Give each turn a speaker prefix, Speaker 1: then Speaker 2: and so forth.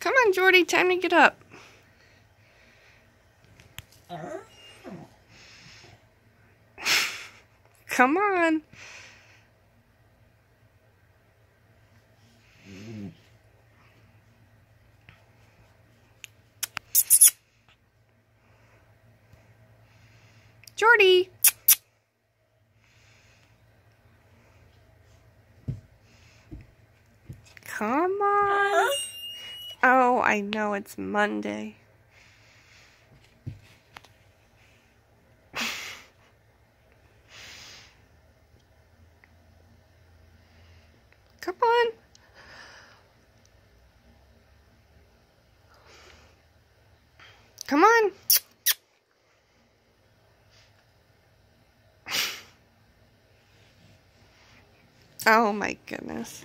Speaker 1: Come on, Jordi, time to get up. Come on. Jordi. Come on. Uh-huh. Oh, I know it's Monday. Come on. Come on. Oh my goodness.